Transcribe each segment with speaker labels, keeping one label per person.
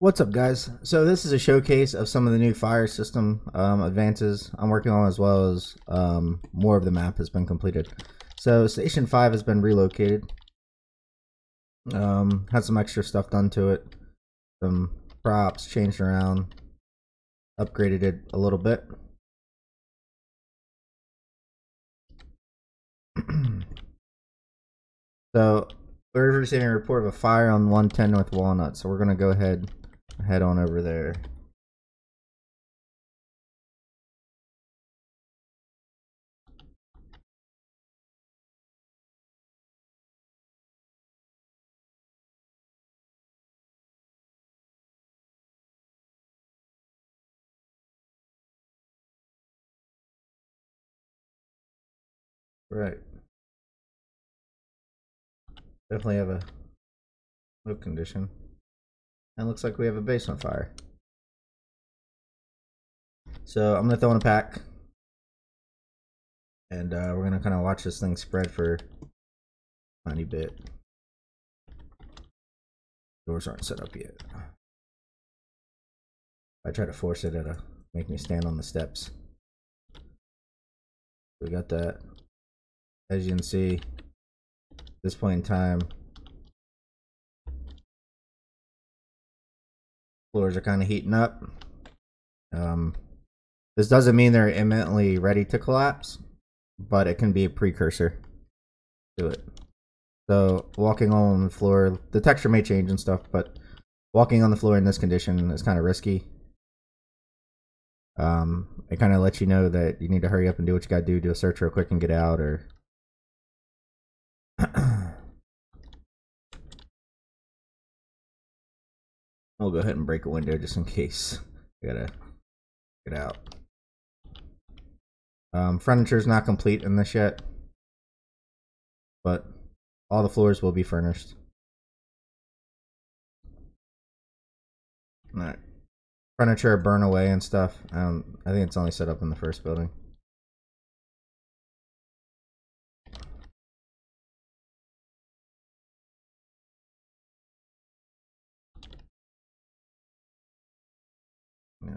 Speaker 1: What's up, guys? So this is a showcase of some of the new fire system um, advances I'm working on, as well as um, more of the map has been completed. So Station 5 has been relocated. Um, had some extra stuff done to it. Some props changed around. Upgraded it a little bit. so we're receiving a report of a fire on 110 North Walnut, so we're going to go ahead head on over there. Right. Definitely have a smoke condition. And looks like we have a base on fire. So I'm gonna throw in a pack. And uh, we're gonna kind of watch this thing spread for a tiny bit. Doors aren't set up yet. I try to force it, it'll make me stand on the steps. We got that. As you can see, this point in time, floors are kind of heating up. Um, this doesn't mean they're imminently ready to collapse, but it can be a precursor to it. So walking on the floor, the texture may change and stuff, but walking on the floor in this condition is kind of risky. Um, it kind of lets you know that you need to hurry up and do what you got to do, do a search real quick and get out, or I'll go ahead and break a window just in case. I gotta get out. Um, furniture is not complete in this yet, but all the floors will be furnished. Alright. Furniture burn away and stuff. Um, I think it's only set up in the first building.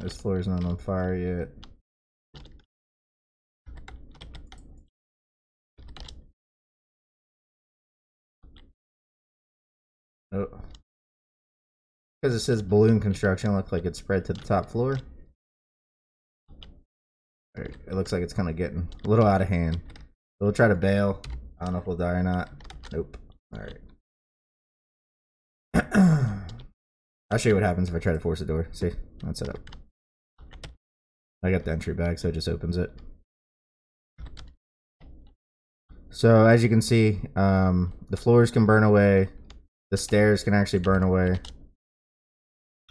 Speaker 1: This floor is not on fire yet. Oh. Because it says balloon construction, looks like it's spread to the top floor. Right, it looks like it's kind of getting a little out of hand. we'll try to bail. I don't know if we'll die or not. Nope. Alright. I'll show you what happens if I try to force a door. See? That's it up. I got the entry bag, so it just opens it. So as you can see, um, the floors can burn away. The stairs can actually burn away.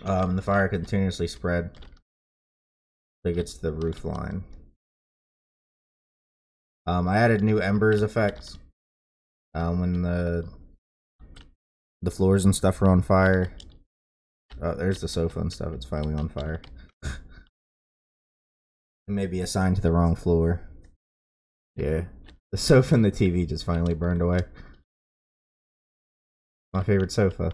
Speaker 1: Um, the fire continuously spread. So it gets to the roof line. Um, I added new embers effects. Um, when the the floors and stuff are on fire. Oh, there's the sofa and stuff. It's finally on fire. It may be assigned to the wrong floor. Yeah. The sofa and the TV just finally burned away. My favorite sofa.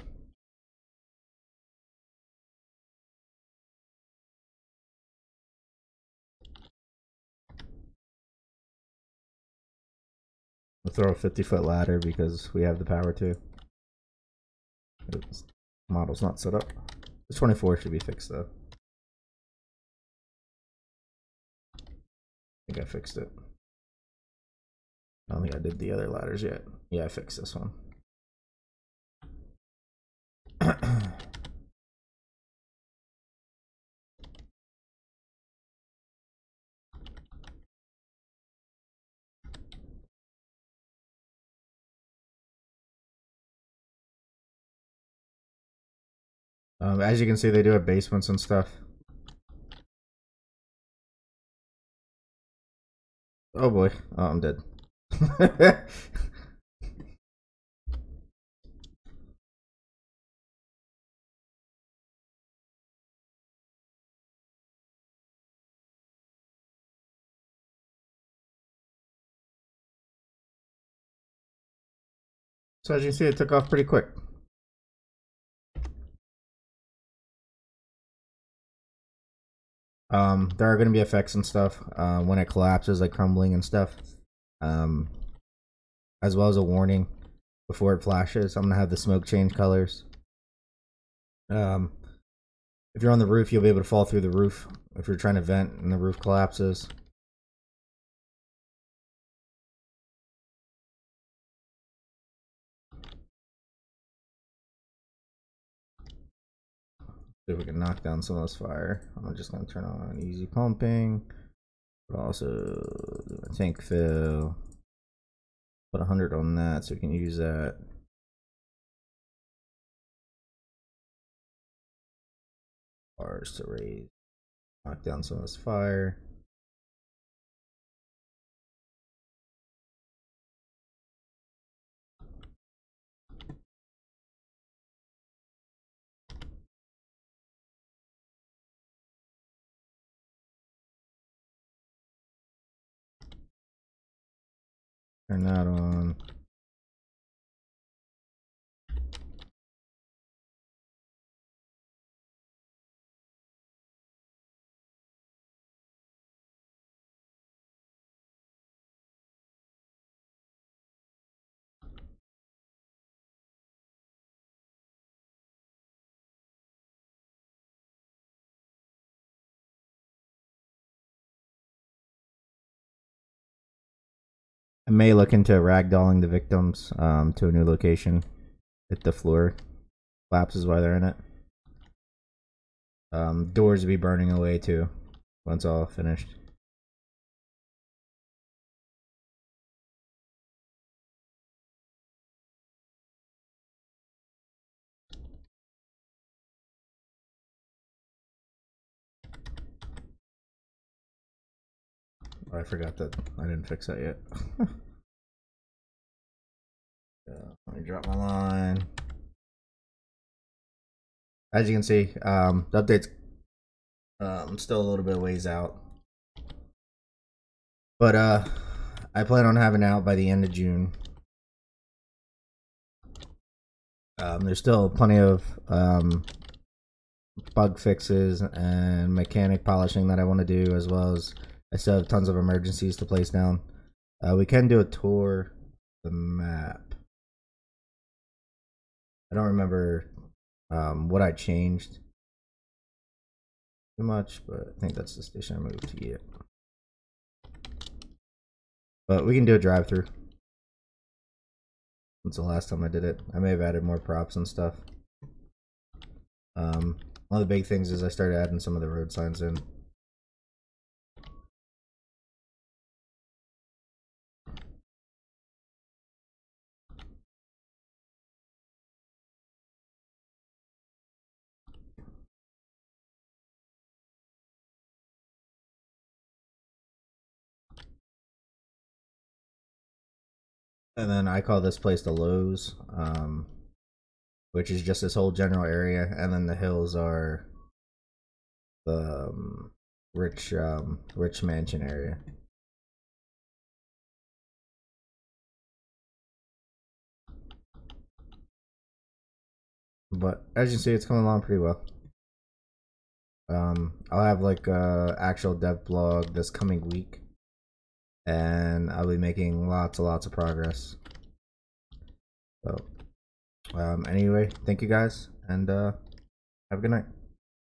Speaker 1: We'll throw a 50 foot ladder because we have the power to. Oops. Model's not set up. The 24 should be fixed though. Think I fixed it. I don't think I did the other ladders yet. Yeah, I fixed this one. Um, as you can see, they do have basements and stuff. Oh boy. Oh, I'm dead. so as you can see, it took off pretty quick. Um, there are going to be effects and stuff uh, when it collapses, like crumbling and stuff. Um, as well as a warning before it flashes. I'm going to have the smoke change colors. Um, if you're on the roof, you'll be able to fall through the roof if you're trying to vent and the roof collapses. If we can knock down some of this fire. I'm just gonna turn on easy pumping, but also tank fill. Put 100 on that so we can use that. Bars to raise. Knock down some of this fire. Turn that on. I may look into ragdolling the victims um, to a new location if the floor collapses while they're in it. Um, doors will be burning away too once all finished. I forgot that I didn't fix that yet. yeah, let me drop my line. As you can see, um, the update's um, still a little bit ways out. But uh, I plan on having out by the end of June. Um, there's still plenty of um, bug fixes and mechanic polishing that I want to do, as well as I still have tons of emergencies to place down. Uh, we can do a tour the map. I don't remember um, what I changed too much, but I think that's the station I moved to. Yeah. But we can do a drive through. Since the last time I did it, I may have added more props and stuff. Um, one of the big things is I started adding some of the road signs in. And then I call this place the Lows, um, which is just this whole general area. And then the hills are the um, rich, um, rich mansion area. But as you see, it's coming along pretty well. Um, I'll have like a actual dev blog this coming week and I'll be making lots and lots of progress. So, um, anyway, thank you guys, and uh, have a good night.